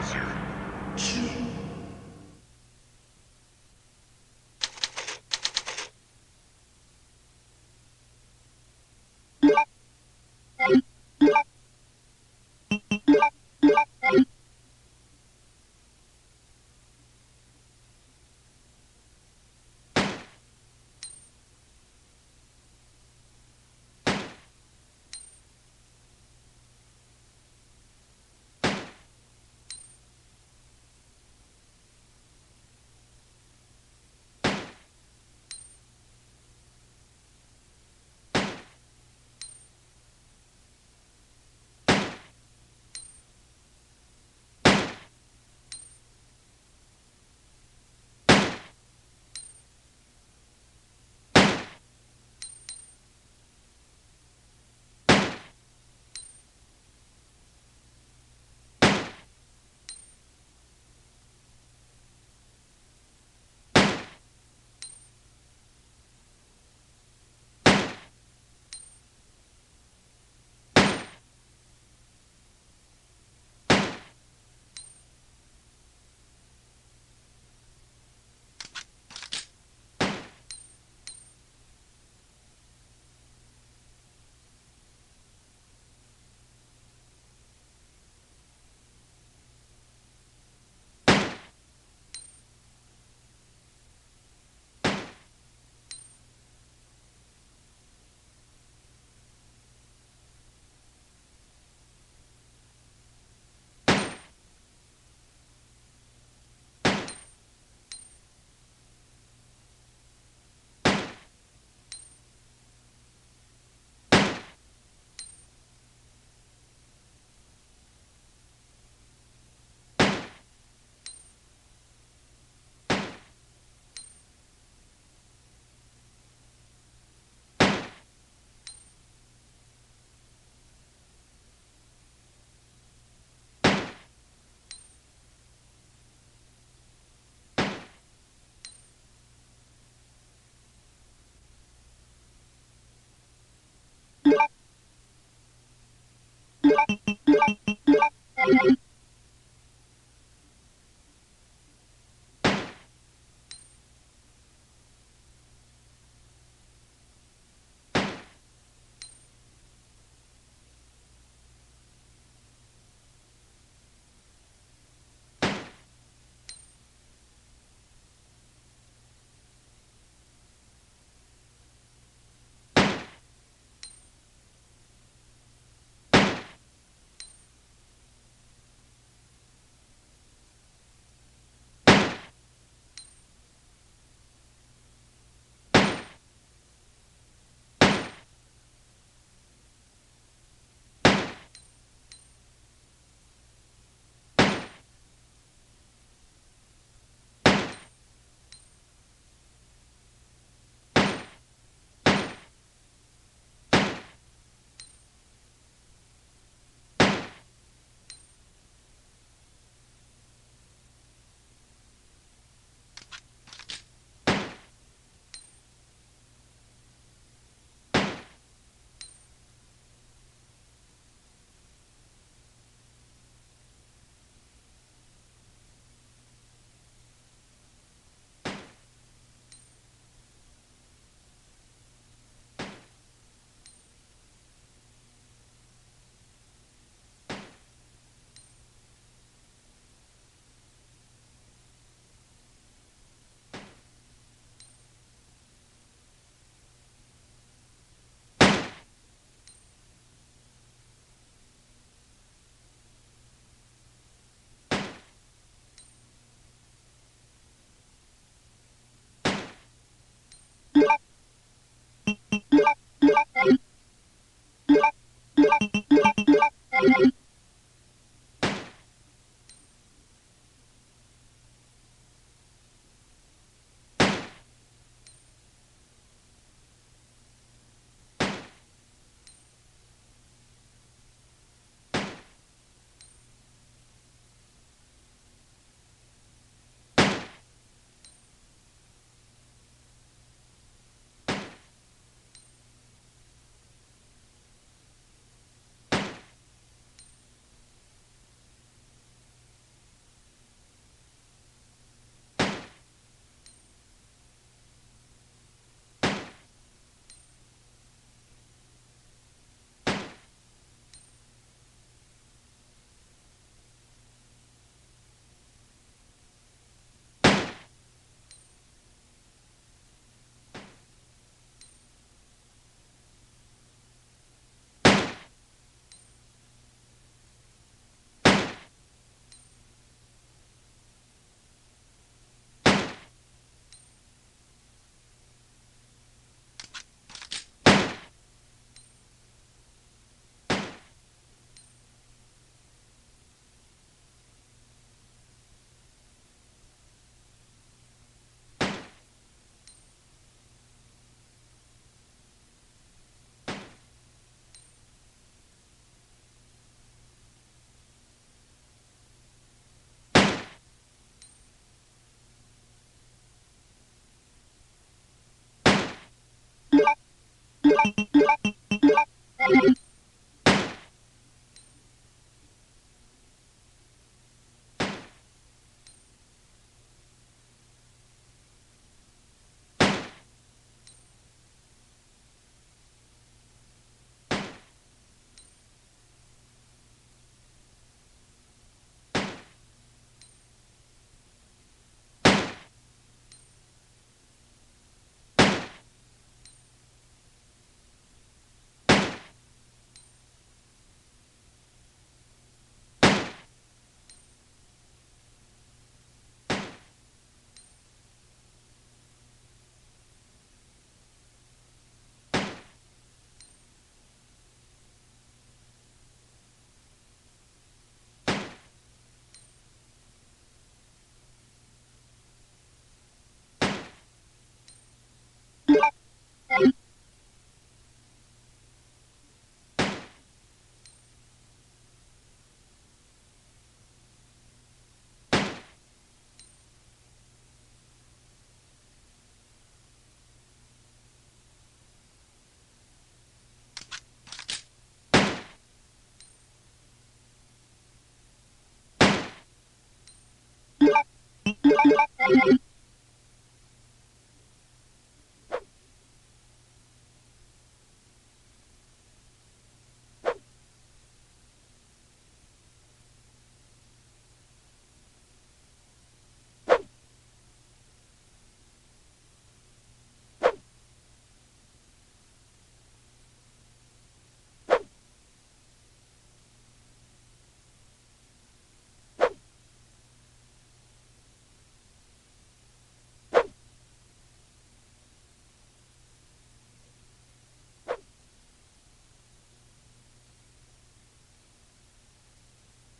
answer. Two. Thank you. Thank you. Thank you.